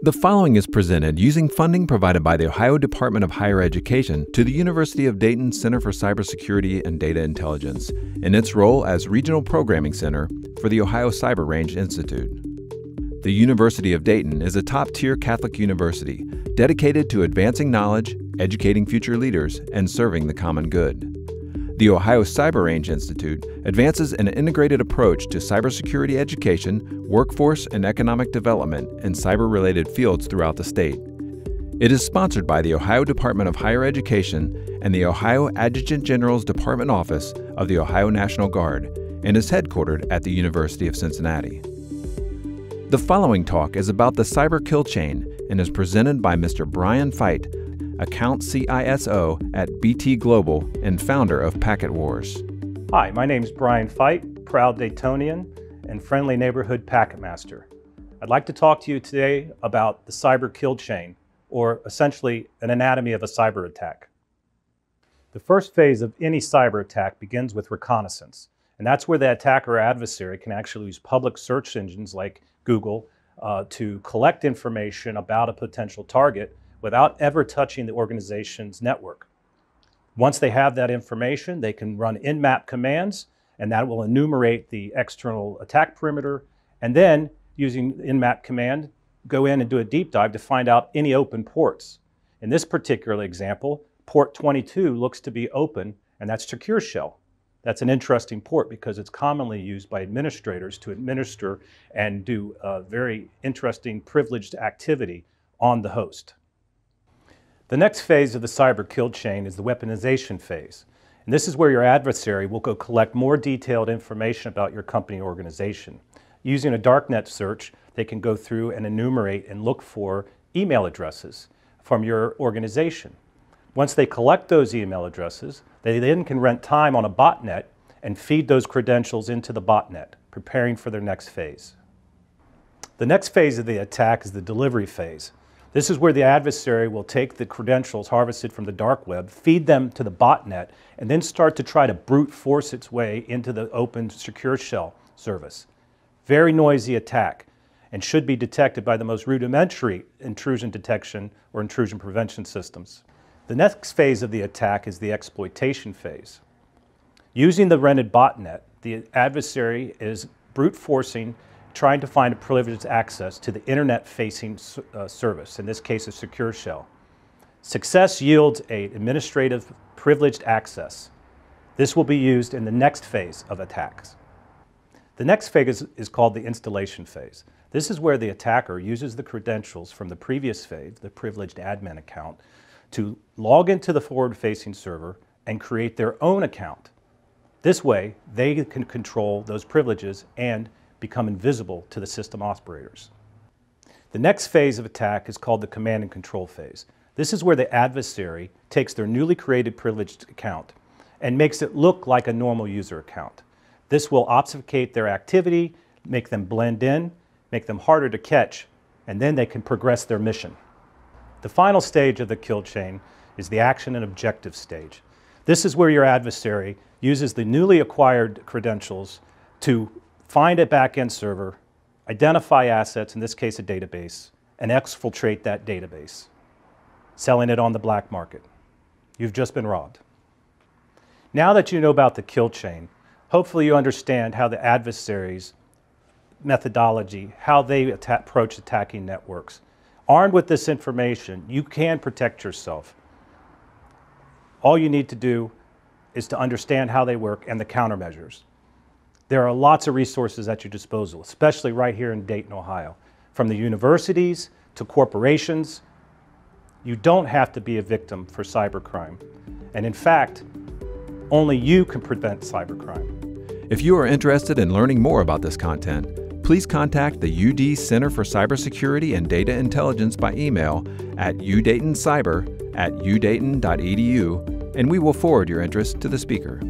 The following is presented using funding provided by the Ohio Department of Higher Education to the University of Dayton Center for Cybersecurity and Data Intelligence in its role as Regional Programming Center for the Ohio Cyber Range Institute. The University of Dayton is a top tier Catholic university dedicated to advancing knowledge, educating future leaders, and serving the common good. The Ohio Cyber Range Institute advances an integrated approach to cybersecurity education, workforce, and economic development in cyber related fields throughout the state. It is sponsored by the Ohio Department of Higher Education and the Ohio Adjutant General's Department Office of the Ohio National Guard and is headquartered at the University of Cincinnati. The following talk is about the cyber kill chain and is presented by Mr. Brian Fite, account CISO at BT Global and founder of Packet Wars. Hi, my name is Brian Fite, proud Daytonian and friendly neighborhood packet master. I'd like to talk to you today about the cyber kill chain, or essentially an anatomy of a cyber attack. The first phase of any cyber attack begins with reconnaissance, and that's where the attacker adversary can actually use public search engines like Google uh, to collect information about a potential target without ever touching the organization's network. Once they have that information, they can run nmap commands, and that will enumerate the external attack perimeter, and then using nmap command, go in and do a deep dive to find out any open ports. In this particular example, port 22 looks to be open, and that's secure shell. That's an interesting port because it's commonly used by administrators to administer and do a very interesting privileged activity on the host. The next phase of the cyber kill chain is the weaponization phase. And this is where your adversary will go collect more detailed information about your company organization. Using a darknet search, they can go through and enumerate and look for email addresses from your organization. Once they collect those email addresses, they then can rent time on a botnet and feed those credentials into the botnet, preparing for their next phase. The next phase of the attack is the delivery phase. This is where the adversary will take the credentials harvested from the dark web, feed them to the botnet, and then start to try to brute force its way into the open secure shell service. Very noisy attack and should be detected by the most rudimentary intrusion detection or intrusion prevention systems. The next phase of the attack is the exploitation phase. Using the rented botnet, the adversary is brute forcing trying to find a privileged access to the internet-facing uh, service, in this case a secure shell. Success yields a administrative privileged access. This will be used in the next phase of attacks. The next phase is, is called the installation phase. This is where the attacker uses the credentials from the previous phase, the privileged admin account, to log into the forward-facing server and create their own account. This way, they can control those privileges and become invisible to the system operators. The next phase of attack is called the command and control phase. This is where the adversary takes their newly created privileged account and makes it look like a normal user account. This will obfuscate their activity, make them blend in, make them harder to catch, and then they can progress their mission. The final stage of the kill chain is the action and objective stage. This is where your adversary uses the newly acquired credentials to find a backend server, identify assets, in this case a database, and exfiltrate that database, selling it on the black market. You've just been robbed. Now that you know about the kill chain, hopefully you understand how the adversaries methodology, how they approach attacking networks. Armed with this information, you can protect yourself. All you need to do is to understand how they work and the countermeasures. There are lots of resources at your disposal, especially right here in Dayton, Ohio. From the universities to corporations, you don't have to be a victim for cybercrime. And in fact, only you can prevent cybercrime. If you are interested in learning more about this content, please contact the UD Center for Cybersecurity and Data Intelligence by email at udaytoncyber at udayton.edu and we will forward your interest to the speaker.